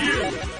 Ready.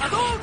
Ready.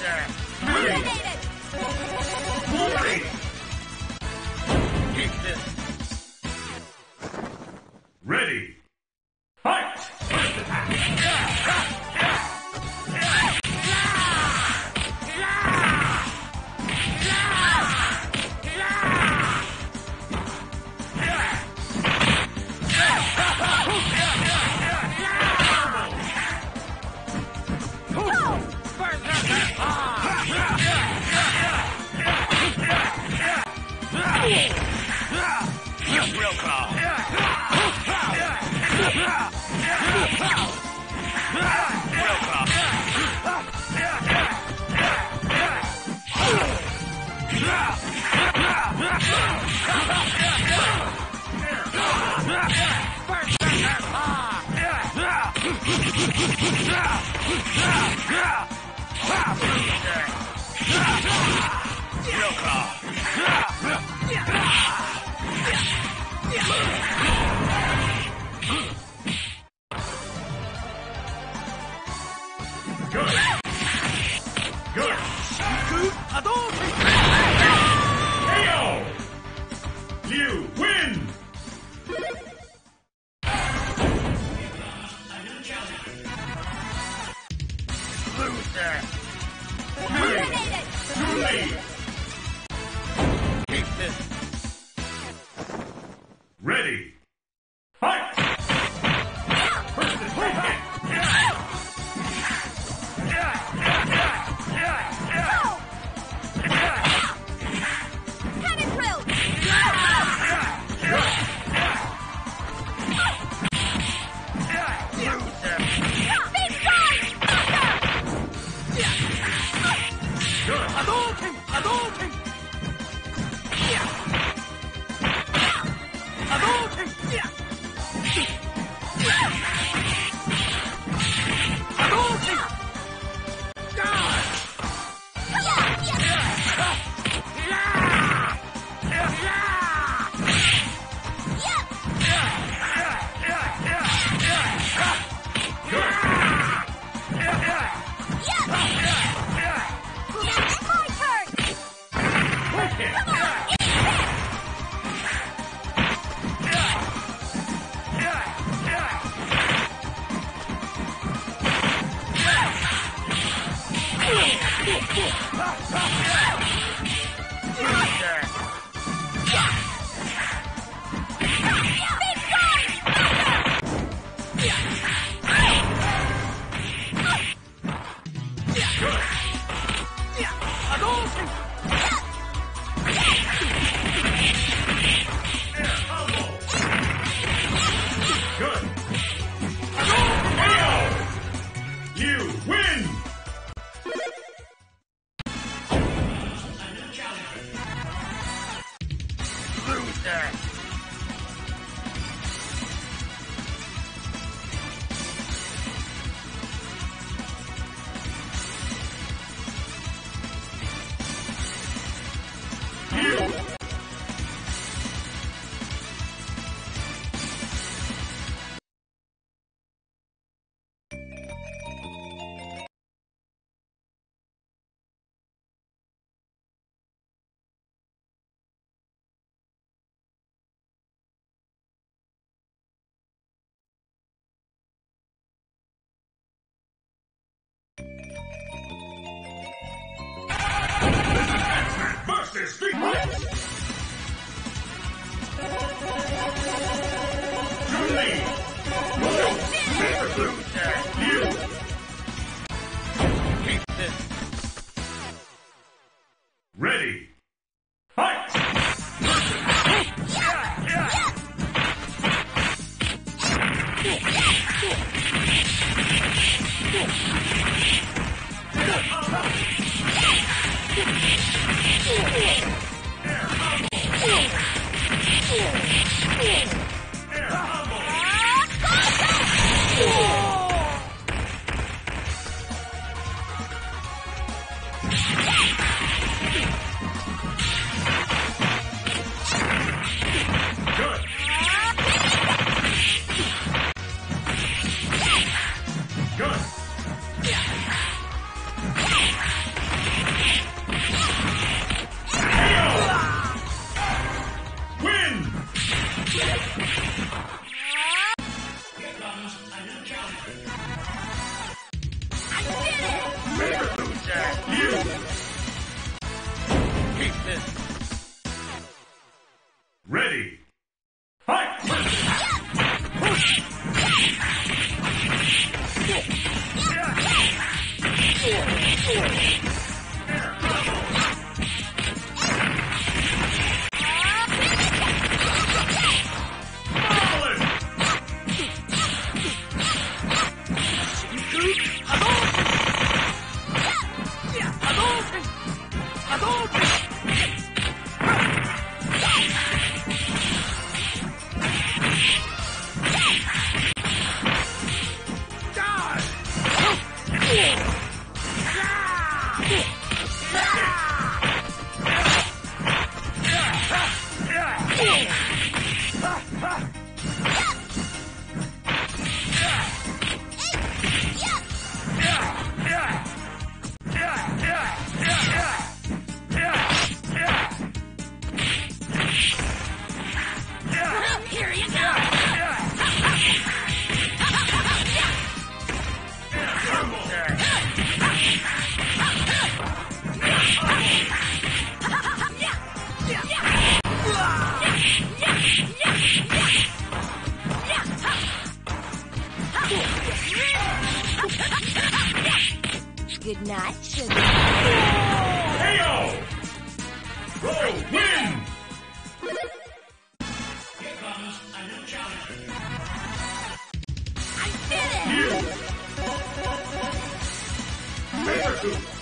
Keep this. Yeah! Loser. You. good night, sugar. KO! Win! I did it! You! Paper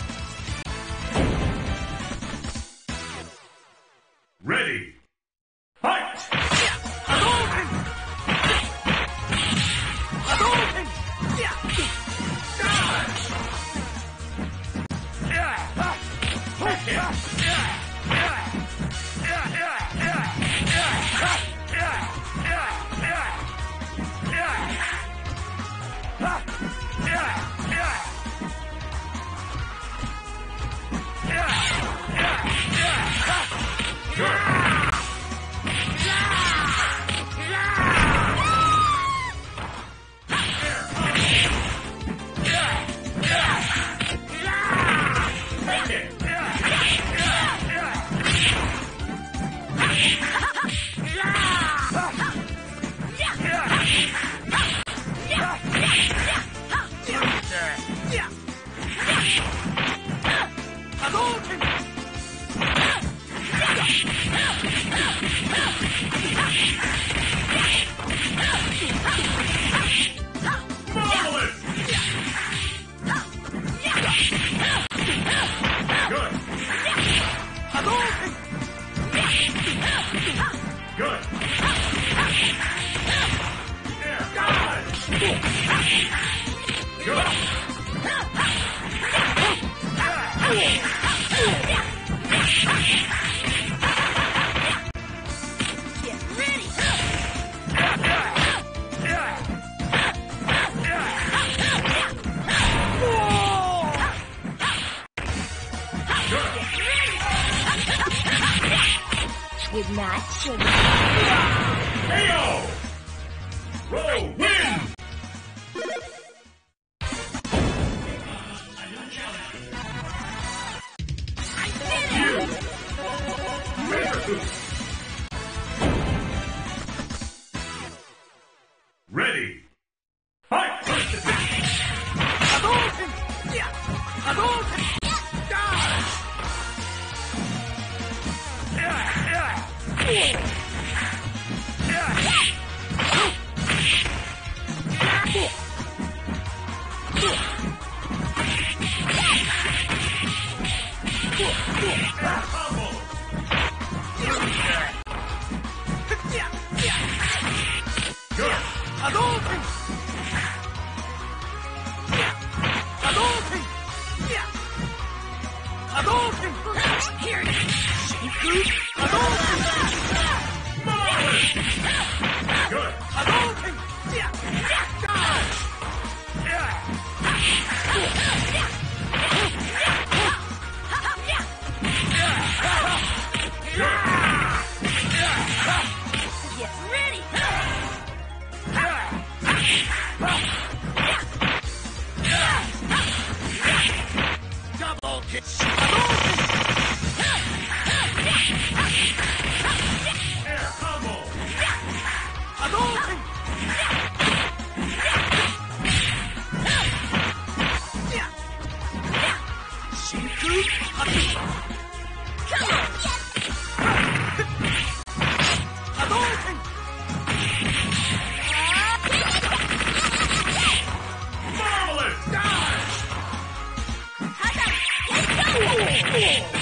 Cool.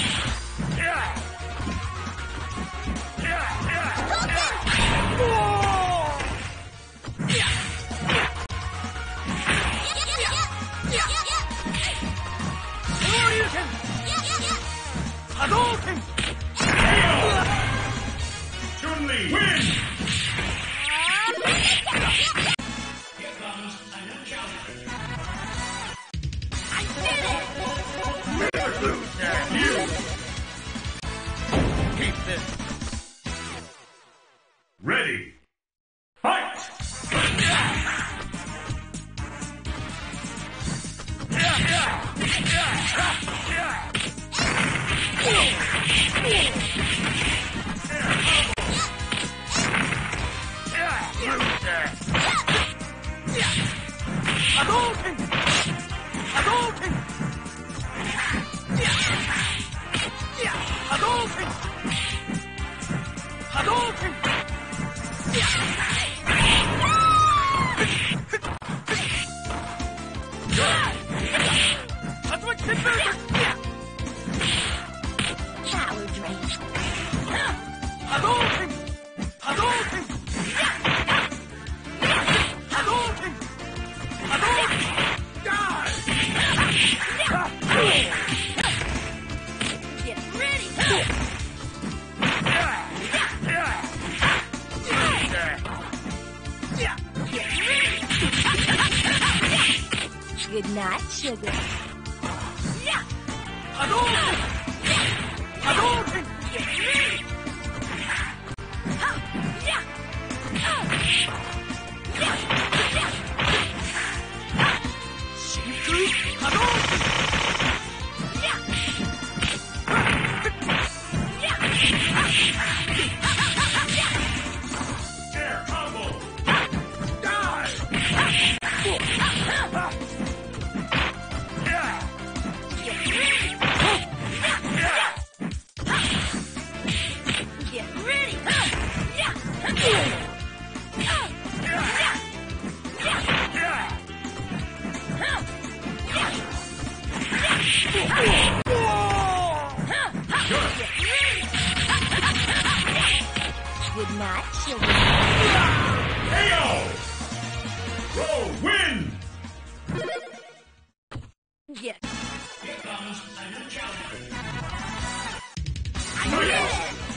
Yes.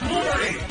Glory. Ready.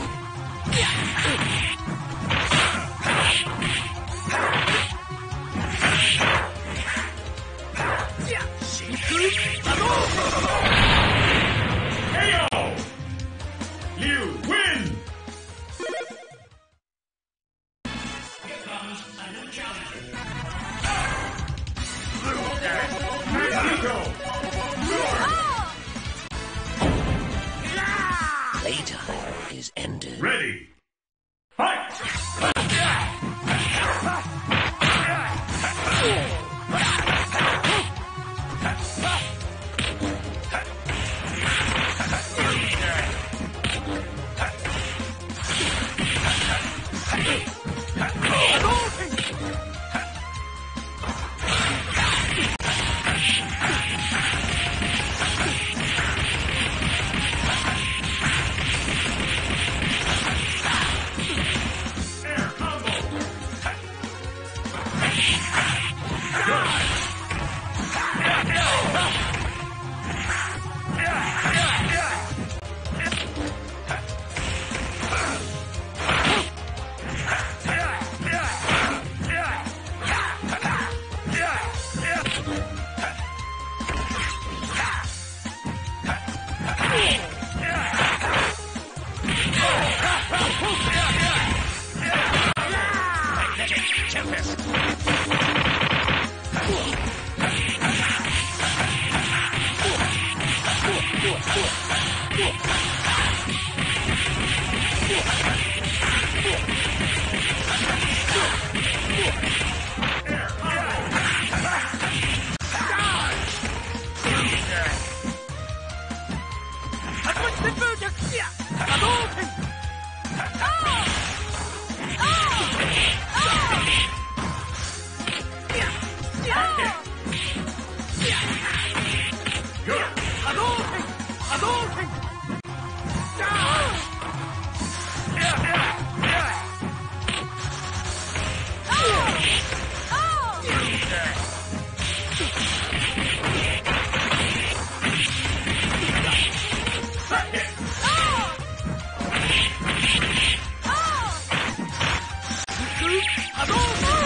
波動拳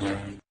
う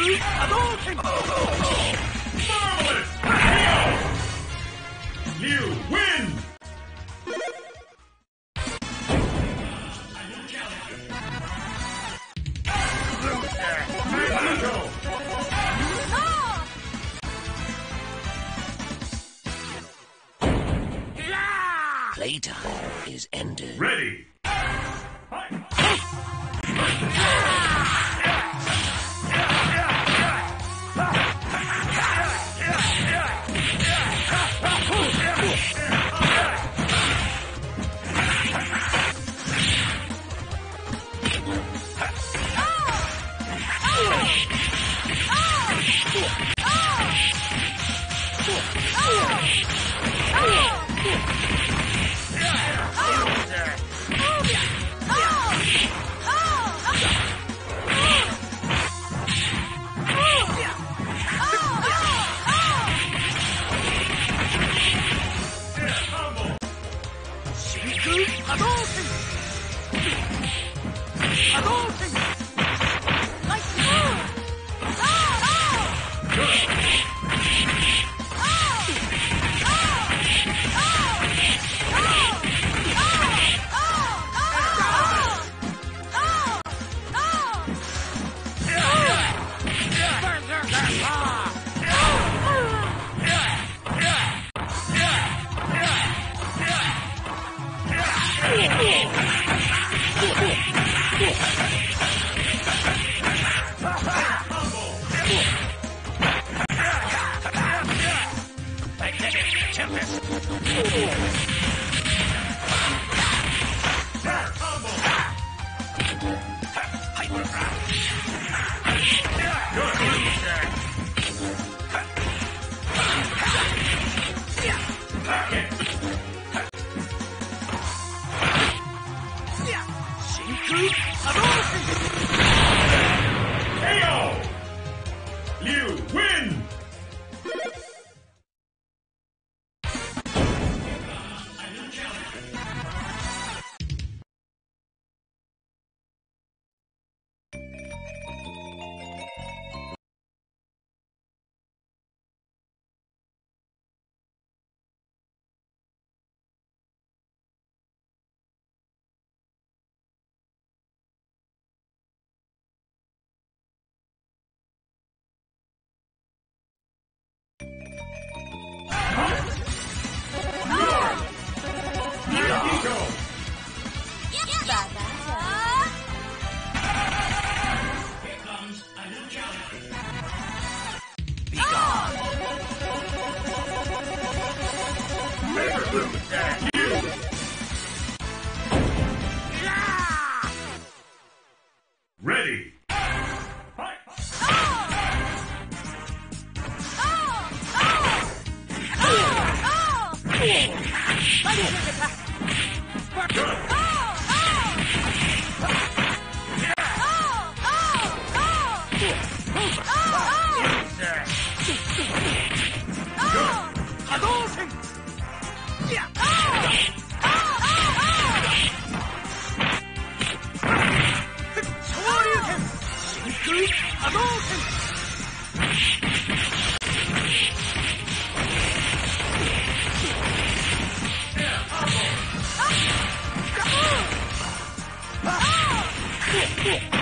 Shinku Hadouken! KO.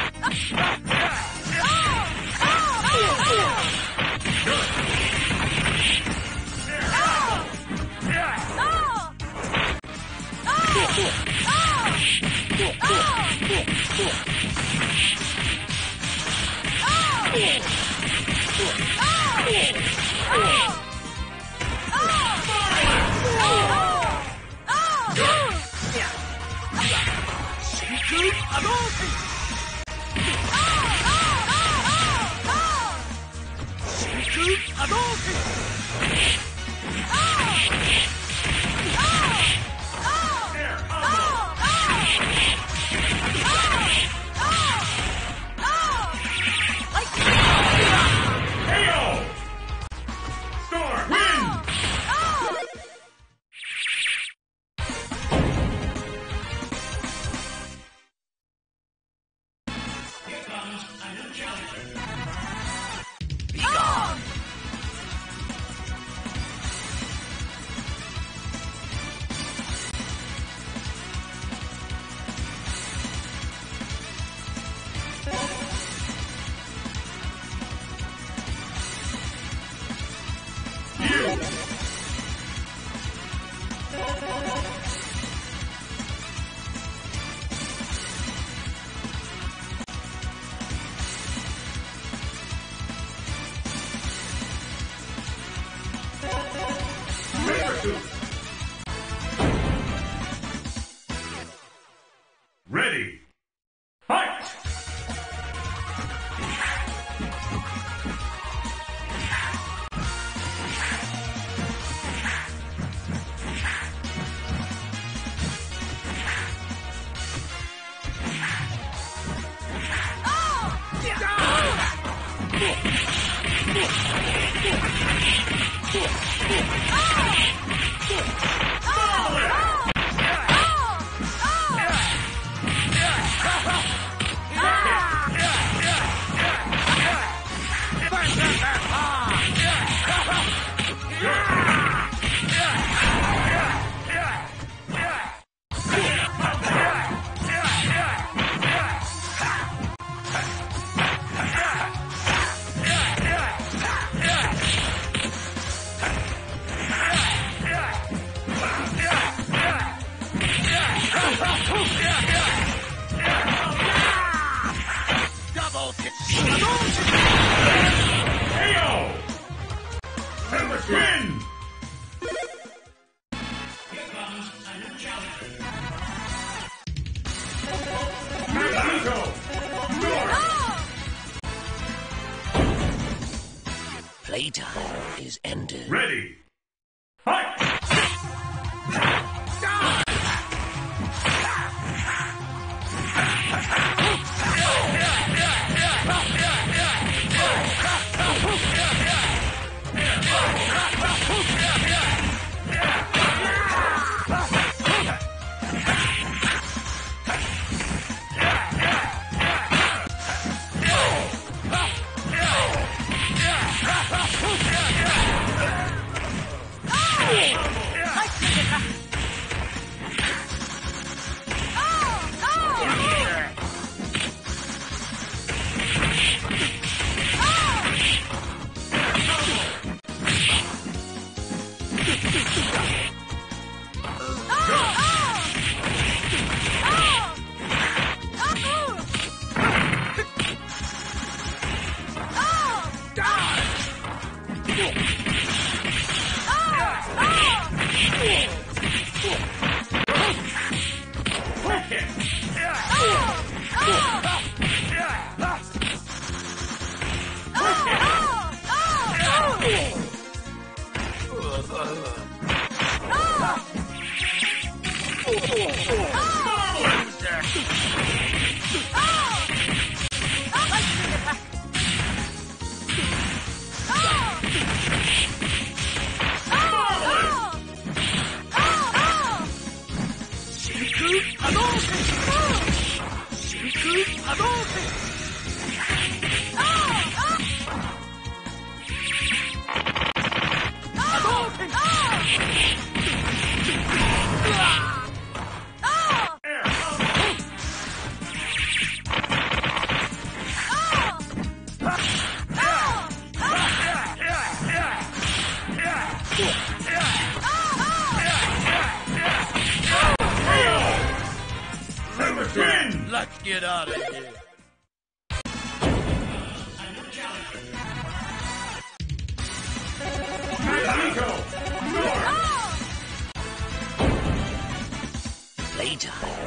Playtime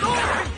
動